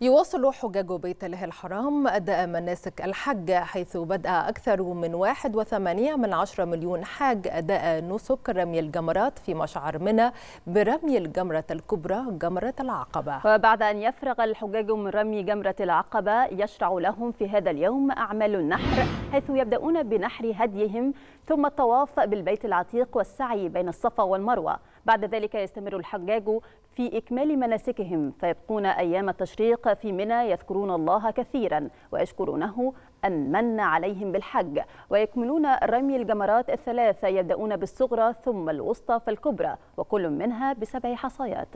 يواصل حجاج بيت الله الحرام أداء مناسك الحج حيث بدأ أكثر من واحد وثمانية من عشر مليون حاج أداء نسك رمي الجمرات في مشعر منى برمي الجمرة الكبرى جمرة العقبة. وبعد أن يفرغ الحجاج من رمي جمرة العقبة يشرع لهم في هذا اليوم أعمال النحر حيث يبدأون بنحر هديهم ثم الطواف بالبيت العتيق والسعي بين الصفا والمروة. بعد ذلك يستمر الحجاج في إكمال مناسكهم فيبقون أيام التشريق في منى يذكرون الله كثيرا ويشكرونه أن من عليهم بالحج. ويكملون رمي الجمرات الثلاثة يبدأون بالصغرى ثم الوسطى فالكبرى وكل منها بسبع حصيات.